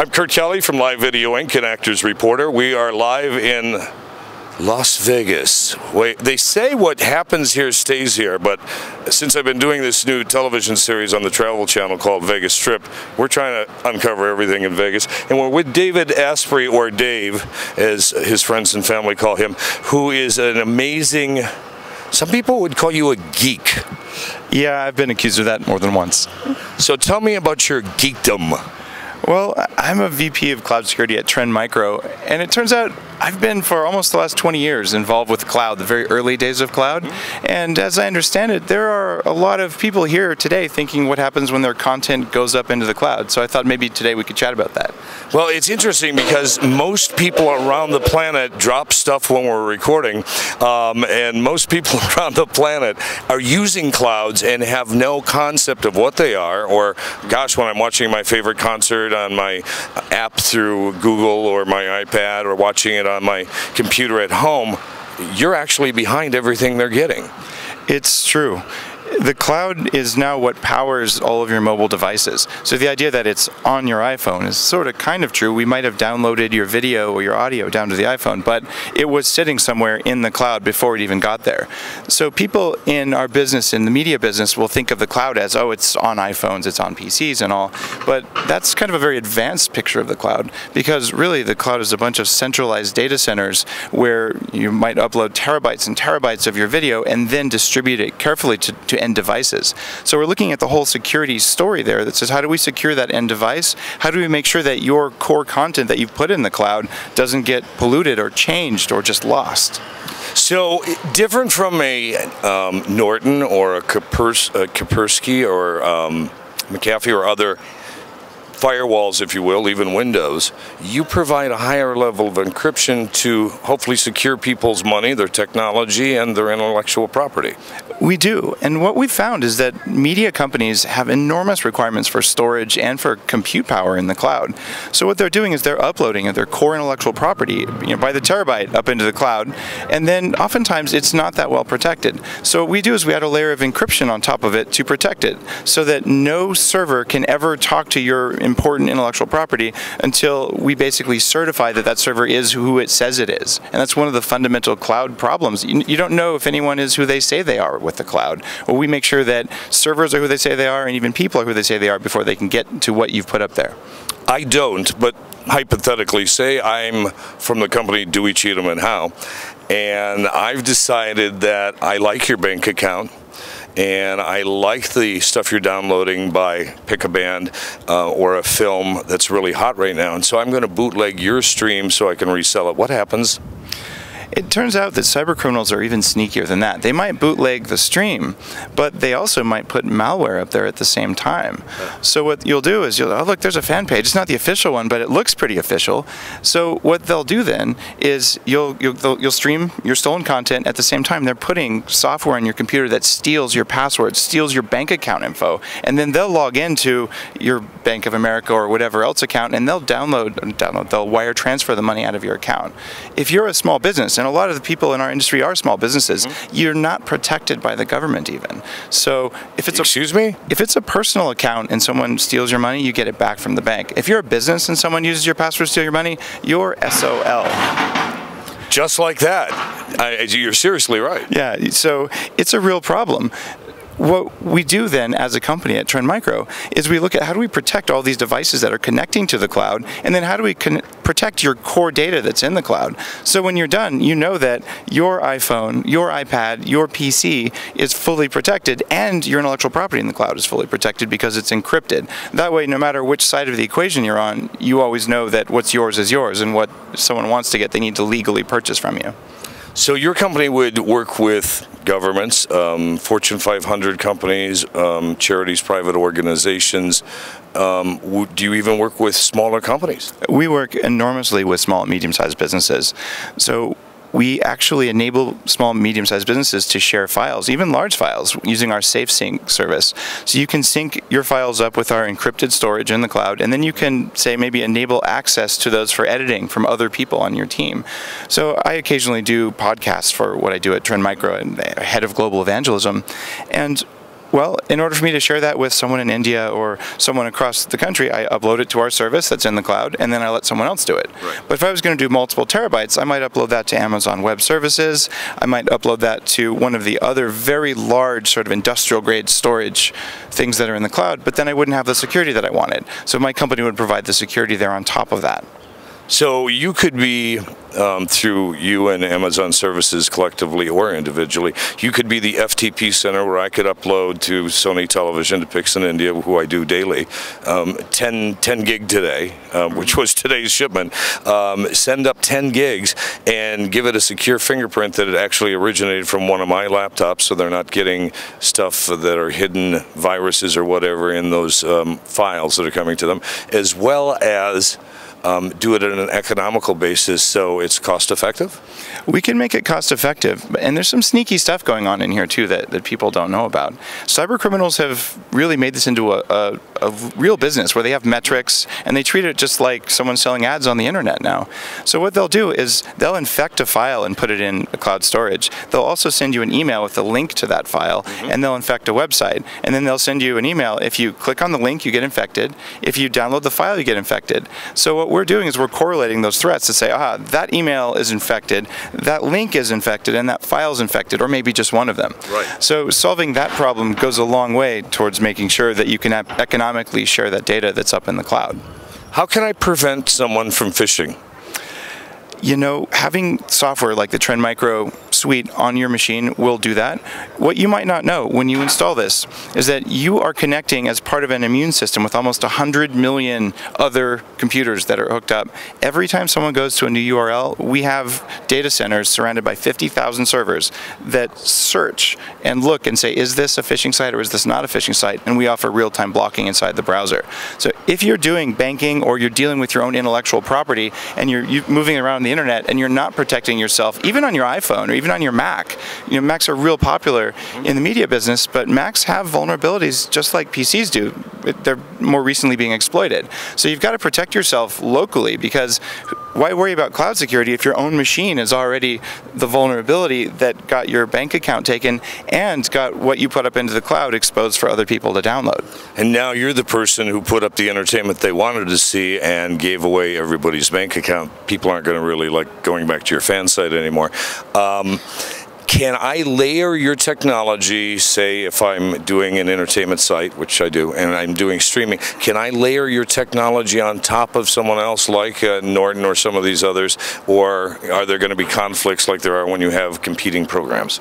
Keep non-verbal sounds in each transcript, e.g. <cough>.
I'm Kurt Kelly from Live Video Inc., an Actors Reporter. We are live in Las Vegas. Wait, they say what happens here stays here, but since I've been doing this new television series on the Travel Channel called Vegas Strip, we're trying to uncover everything in Vegas. And we're with David Asprey, or Dave, as his friends and family call him, who is an amazing. Some people would call you a geek. Yeah, I've been accused of that more than once. So tell me about your geekdom. Well, I'm a VP of cloud security at Trend Micro, and it turns out I've been for almost the last 20 years involved with cloud, the very early days of cloud. And as I understand it, there are a lot of people here today thinking what happens when their content goes up into the cloud. So I thought maybe today we could chat about that. Well, it's interesting because most people around the planet drop stuff when we're recording, um, and most people <laughs> around the planet are using clouds and have no concept of what they are. Or, gosh, when I'm watching my favorite concert on my app through Google or my iPad or watching it on my computer at home, you're actually behind everything they're getting. It's true the cloud is now what powers all of your mobile devices. So the idea that it's on your iPhone is sort of kind of true. We might have downloaded your video or your audio down to the iPhone, but it was sitting somewhere in the cloud before it even got there. So people in our business, in the media business, will think of the cloud as, oh, it's on iPhones, it's on PCs and all. But that's kind of a very advanced picture of the cloud because really the cloud is a bunch of centralized data centers where you might upload terabytes and terabytes of your video and then distribute it carefully to, to end devices. So we're looking at the whole security story there that says how do we secure that end device? How do we make sure that your core content that you've put in the cloud doesn't get polluted or changed or just lost? So different from a um, Norton or a, Kapers- a Kaspersky or um, McAfee or other firewalls, if you will, even Windows, you provide a higher level of encryption to hopefully secure people's money, their technology, and their intellectual property. We do. And what we've found is that media companies have enormous requirements for storage and for compute power in the cloud. So what they're doing is they're uploading their core intellectual property you know, by the terabyte up into the cloud, and then oftentimes it's not that well protected. So what we do is we add a layer of encryption on top of it to protect it so that no server can ever talk to your important intellectual property until we basically certify that that server is who it says it is. And that's one of the fundamental cloud problems. You, don't know if anyone is who they say they are with the cloud. Well, we make sure that servers are who they say they are and even people are who they say they are before they can get to what you've put up there. I don't, but hypothetically, say I'm from the company Dewey Cheatham and Howe, and I've decided that I like your bank account and I like the stuff you're downloading by pick a band uh, or a film that's really hot right now. And so I'm going to bootleg your stream so I can resell it. What happens? It turns out that cyber criminals are even sneakier than that. They might bootleg the stream, but they also might put malware up there at the same time. So what you'll do is you'll, oh look, there's a fan page. It's not the official one, but it looks pretty official. So what they'll do then is you'll you'll, you'll stream your stolen content at the same time. They're putting software on your computer that steals your password, steals your bank account info, and then they'll log into your Bank of America or whatever else account, and they'll download download they'll wire transfer the money out of your account. If you're a small business and a lot of the people in our industry are small businesses, mm-hmm. you're not protected by the government even. So if it's excuse a, me, if it's a personal account and someone steals your money, you get it back from the bank. If you're a business and someone uses your password to steal your money, you're SOL. Just like that. I, you're seriously right. Yeah, so it's a real problem what we do then as a company at Trend Micro is we look at how do we protect all these devices that are connecting to the cloud, and then how do we con- protect your core data that's in the cloud. So when you're done, you know that your iPhone, your iPad, your PC is fully protected, and your intellectual property in the cloud is fully protected because it's encrypted. That way, no matter which side of the equation you're on, you always know that what's yours is yours, and what someone wants to get, they need to legally purchase from you. So your company would work with governments, um, Fortune 500 companies, um, charities, private organizations. Um, do you even work with smaller companies? We work enormously with small and medium-sized businesses. So we actually enable small medium-sized businesses to share files, even large files, using our SafeSync service. So you can sync your files up with our encrypted storage in the cloud, and then you can say maybe enable access to those for editing from other people on your team. So I occasionally do podcasts for what I do at Trend Micro and uh, head of global evangelism, and Well, in order for me to share that with someone in India or someone across the country, I upload it to our service that's in the cloud, and then I let someone else do it. Right. But if I was going to do multiple terabytes, I might upload that to Amazon Web Services. I might upload that to one of the other very large sort of industrial grade storage things that are in the cloud, but then I wouldn't have the security that I wanted. So my company would provide the security there on top of that. So you could be um, through you and Amazon services collectively or individually. You could be the FTP center where I could upload to Sony Television to Pixon India, who I do daily, um, 10, 10 gig today, um, which was today's shipment. Um, send up 10 gigs and give it a secure fingerprint that it actually originated from one of my laptops, so they're not getting stuff that are hidden viruses or whatever in those um, files that are coming to them, as well as um, do it on an economical basis so it's cost effective? We can make it cost effective, and there's some sneaky stuff going on in here too that, that people don't know about. Cyber criminals have really made this into a, a, a real business where they have metrics and they treat it just like someone selling ads on the internet now. So what they'll do is they'll infect a file and put it in cloud storage. They'll also send you an email with a link to that file, mm-hmm. and they'll infect a website. And then they'll send you an email. If you click on the link, you get infected. If you download the file, you get infected. So what we're doing is we're correlating those threats to say, ah, that email is infected, that link is infected, and that file is infected, or maybe just one of them. Right. So solving that problem goes a long way towards making sure that you can economically share that data that's up in the cloud. How can I prevent someone from phishing? You know, having software like the Trend Micro suite on your machine will do that. What you might not know when you install this is that you are connecting as part of an immune system with almost 100 million other computers that are hooked up. Every time someone goes to a new URL, we have data centers surrounded by 50,000 servers that search and look and say, is this a phishing site or is this not a phishing site? And we offer real-time blocking inside the browser. So if you're doing banking or you're dealing with your own intellectual property and you're, moving around the internet and you're not protecting yourself, even on your iPhone or even on your Mac. You know, Macs are real popular in the media business, but Macs have vulnerabilities just like PCs do. They're more recently being exploited. So you've got to protect yourself locally because why worry about cloud security if your own machine is already the vulnerability that got your bank account taken and got what you put up into the cloud exposed for other people to download? And now you're the person who put up the entertainment they wanted to see and gave away everybody's bank account. People aren't going to really like going back to your fan site anymore. Um, can I layer your technology, say if I'm doing an entertainment site, which I do, and I'm doing streaming, can I layer your technology on top of someone else like uh, Norton or some of these others, or are there going to be conflicts like there are when you have competing programs?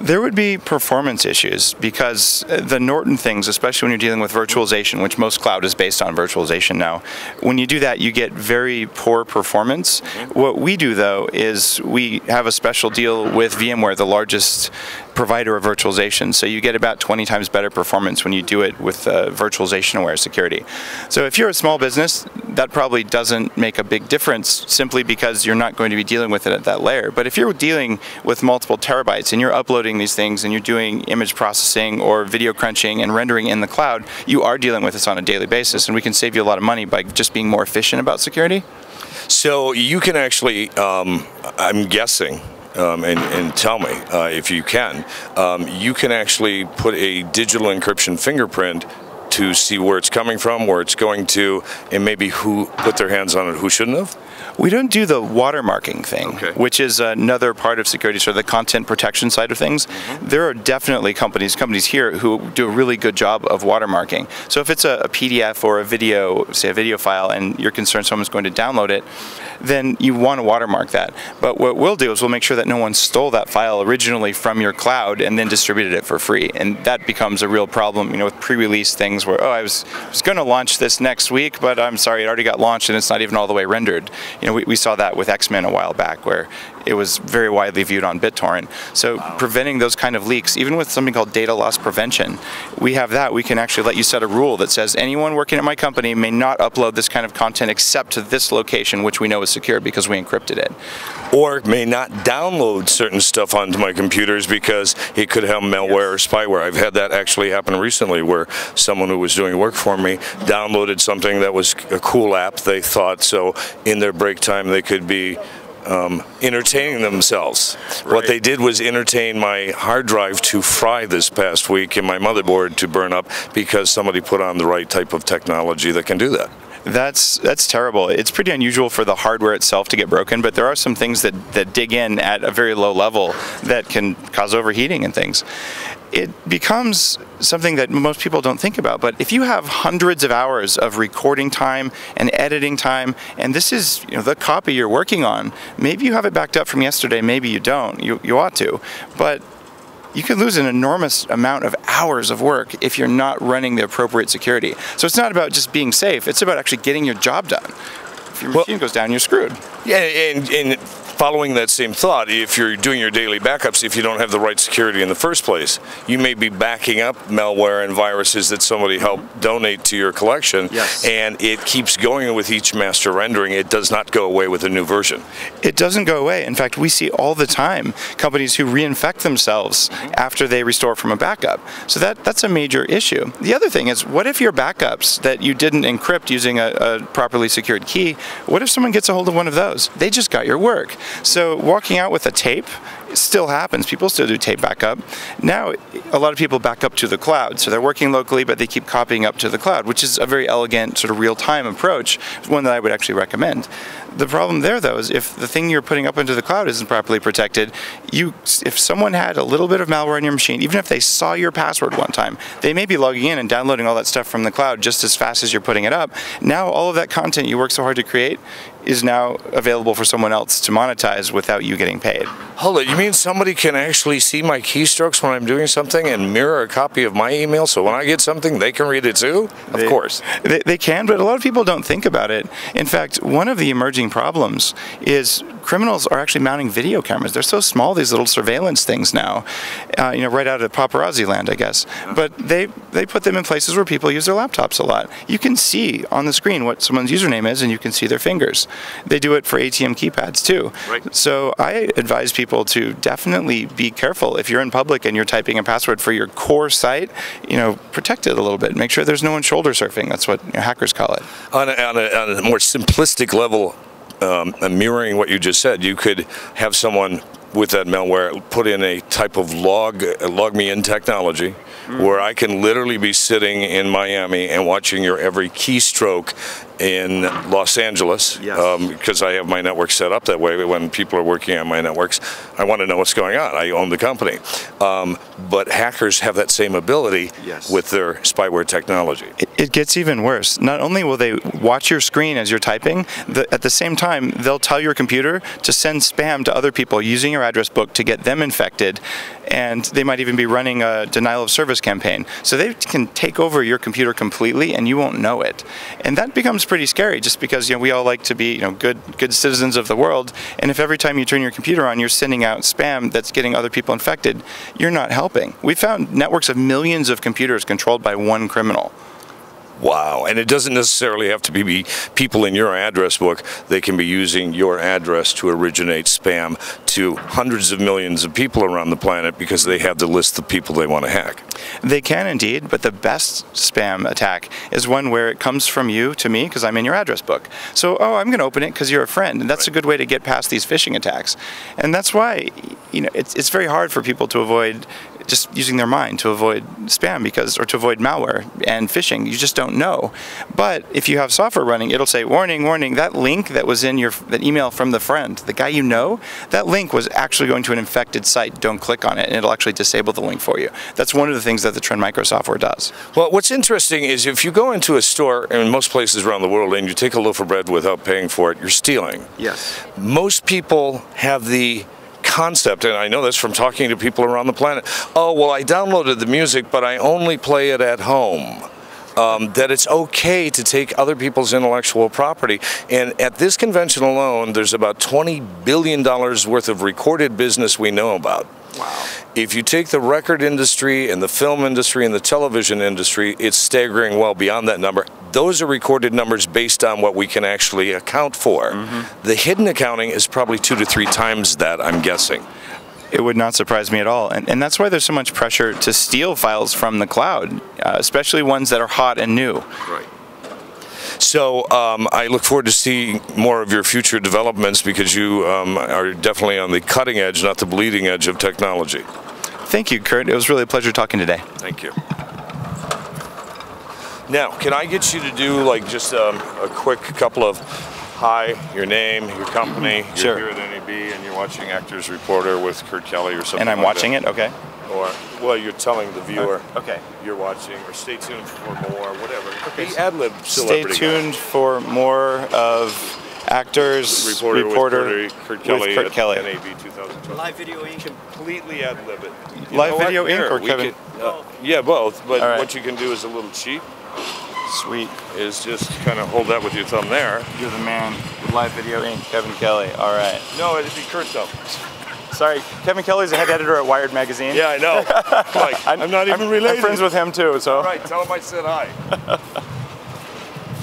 There would be performance issues because uh, the Norton things, especially when you're dealing with virtualization, which most cloud is based on virtualization now, when you do that, you get very poor performance. Mm-hmm. What we do though is we have a special deal with VMware, the largest provider of virtualization. So you get about 20 times better performance when you do it with uh, virtualization aware security. So if you're a small business, that probably doesn't make a big difference simply because you're not going to be dealing with it at that layer. But if you're dealing with multiple terabytes and you're uploading these things and you're doing image processing or video crunching and rendering in the cloud, you are dealing with this on a daily basis and we can save you a lot of money by just being more efficient about security. So you can actually, um, I'm guessing, um, and, and, tell me uh, if you can, um, you can actually put a digital encryption fingerprint to see where it's coming from, where it's going to, and maybe who put their hands on it, who shouldn't have? We don't do the watermarking thing, okay. which is another part of security, sort of the content protection side of things. Mm-hmm. There are definitely companies, companies here who do a really good job of watermarking. So if it's a, a PDF or a video, say a video file, and you're concerned someone's going to download it, then you want to watermark that. But what we'll do is we'll make sure that no one stole that file originally from your cloud and then distributed it for free. And that becomes a real problem, you know, with pre-release things where, oh, I was, was going to launch this next week, but I'm sorry, it already got launched and it's not even all the way rendered. You know, we, we saw that with X-Men a while back where it was very widely viewed on BitTorrent. So wow. preventing those kind of leaks, even with something called data loss prevention, we have that. We can actually let you set a rule that says anyone working at my company may not upload this kind of content except to this location, which we know is secure because we encrypted it. Or may not download certain stuff onto my computers because it could have malware yes. or spyware. I've had that actually happen recently where someone who was doing work for me downloaded something that was a cool app, they thought, so in their break time they could be um, entertaining themselves. Right. What they did was entertain my hard drive to fry this past week and my motherboard to burn up because somebody put on the right type of technology that can do that. That's that's terrible. It's pretty unusual for the hardware itself to get broken, but there are some things that, that dig in at a very low level that can cause overheating and things. It becomes something that most people don't think about. But if you have hundreds of hours of recording time and editing time, and this is you know, the copy you're working on, maybe you have it backed up from yesterday, maybe you don't. You, you ought to. But you could lose an enormous amount of hours of work if you're not running the appropriate security. So it's not about just being safe, it's about actually getting your job done. If your machine well, goes down, you're screwed. Yeah, and, and following that same thought, if you're doing your daily backups, if you don't have the right security in the first place, you may be backing up malware and viruses that somebody helped donate to your collection, yes. and it keeps going with each master rendering. It does not go away with a new version. It doesn't go away. In fact, we see all the time companies who reinfect themselves after they restore from a backup. So that that's a major issue. The other thing is, what if your backups that you didn't encrypt using a, a properly secured key, what if someone gets a hold of one of those? They just got your work. So walking out with a tape still happens. People still do tape backup. Now, a lot of people back up to the cloud. So they're working locally, but they keep copying up to the cloud, which is a very elegant, sort of real time approach, one that I would actually recommend. The problem there, though, is if the thing you're putting up into the cloud isn't properly protected, you, if someone had a little bit of malware on your machine, even if they saw your password one time, they may be logging in and downloading all that stuff from the cloud just as fast as you're putting it up. Now, all of that content you worked so hard to create is now available for someone else to monetize without you getting paid. Hold it, you mean somebody can actually see my keystrokes when I'm doing something and mirror a copy of my email so when I get something they can read it too? Of they, course. They, they can, but a lot of people don't think about it. In fact, one of the emerging problems is criminals are actually mounting video cameras. They're so small, these little surveillance things now, uh, you know, right out of paparazzi land, I guess. But they, they put them in places where people use their laptops a lot. You can see on the screen what someone's username is and you can see their fingers. They do it for ATM keypads too. Right. So I advise people to definitely be careful. If you're in public and you're typing a password for your core site, you know, protect it a little bit. Make sure there's no one shoulder surfing. That's what you know, hackers call it. On a, on, a, on a more simplistic level, um, mirroring what you just said, you could have someone with that malware put in a type of log log me in technology mm. where I can literally be sitting in Miami and watching your every keystroke in Los Angeles yes. um, because I have my network set up that way. When people are working on my networks, I want to know what's going on. I own the company. Um, but hackers have that same ability yes. with their spyware technology. It, it, gets even worse. Not only will they watch your screen as you're typing, the, at the same time, they'll tell your computer to send spam to other people using your address book to get them infected. And they might even be running a denial of service campaign. So they can take over your computer completely and you won't know it. And that becomes pretty scary just because you know we all like to be you know good good citizens of the world. And if every time you turn your computer on you're sending out spam that's getting other people infected you're not helping. We found networks of millions of computers controlled by one criminal Wow. And it doesn't necessarily have to be people in your address book. They can be using your address to originate spam to hundreds of millions of people around the planet because they have the list of people they want to hack. They can indeed, but the best spam attack is one where it comes from you to me because I'm in your address book. So, oh, I'm going to open it because you're a friend. And that's right. a good way to get past these phishing attacks. And that's why, you know, it's, it's very hard for people to avoid just using their mind to avoid spam because or to avoid malware and phishing. You just don't know. But if you have software running, it'll say warning, warning. That link that was in your that email from the friend, the guy you know, that link was actually going to an infected site. Don't click on it, and it'll actually disable the link for you. That's one of the things that the Trend Micro software does. Well, what's interesting is if you go into a store in most places around the world and you take a loaf of bread without paying for it, you're stealing. Yes. Most people have the concept, and I know this from talking to people around the planet. Oh, well, I downloaded the music, but I only play it at home. Um, that it's okay to take other people's intellectual property. And at this convention alone, there's about $20 billion worth of recorded business we know about. Wow. If you take the record industry and the film industry and the television industry, it's staggering well beyond that number. Those are recorded numbers based on what we can actually account for. Mm-hmm. The hidden accounting is probably two to three times that, I'm guessing. It would not surprise me at all. And, and that's why there's so much pressure to steal files from the cloud, uh, especially ones that are hot and new. Right. So um, I look forward to seeing more of your future developments because you um, are definitely on the cutting edge, not the bleeding edge of technology. Thank you, Kurt. It was really a pleasure talking today. Thank you. Now, can I get you to do like just um, a quick couple of hi, your name, your company, Sure. you're here at NAB, and you're watching Actors Reporter with Kurt Kelly or something. And I'm like watching that. it. Okay. Or well, you're telling the viewer Okay. you're watching, or stay tuned for more, whatever. Okay. The ad lib Stay celebrity guy. tuned for more of actors Reporter, reporter with Kurt, Kurt Kelly with Kurt at Kelly. NAB 2012. Live Video Inc. Completely ad lib it. You Live know what? Video Inc. Here, or we Kevin? could- uh, yeah, both. But All right. what you can do is a little cheat. Sweet. Is just kind of hold that with your thumb there. You're the man. Live Video Inc. Kevin Kelly. All right. No, it'd be thumb. Sorry, Kevin Kelly's the head editor at Wired magazine. Yeah, I know. <laughs> like, I'm, not even I'm, related. I'm friends with him too. So. All right, tell him I said hi. <laughs>